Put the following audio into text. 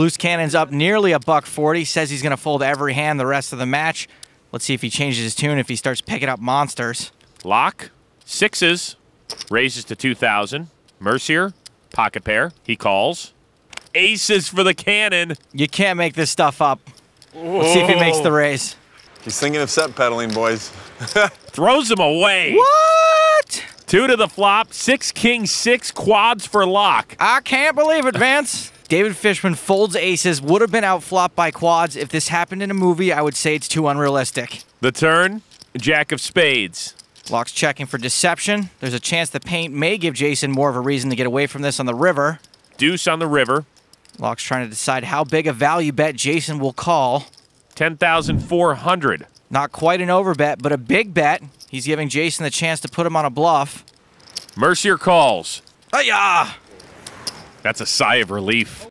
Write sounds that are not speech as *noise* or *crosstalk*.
Loose Cannon's up nearly a buck 40. Says he's going to fold every hand the rest of the match. Let's see if he changes his tune if he starts picking up monsters. Laak, sixes, raises to 2,000. Mercier, pocket pair, he calls. Aces for the cannon. You can't make this stuff up. Let's see if he makes the raise. He's thinking of set pedaling, boys. *laughs* Throws him away. What? Two to the flop, six, king, six, quads for Laak. I can't believe it, Vance. David Fishman folds aces, would have been outflopped by quads. If this happened in a movie, I would say it's too unrealistic. The turn, jack of spades. Laak's checking for deception. There's a chance the paint may give Jason more of a reason to get away from this on the river. Deuce on the river, Laak's trying to decide how big a value bet Jason will call. 10,400. Not quite an overbet, but a big bet. He's giving Jason the chance to put him on a bluff. Mercier calls. Hiya! That's a sigh of relief.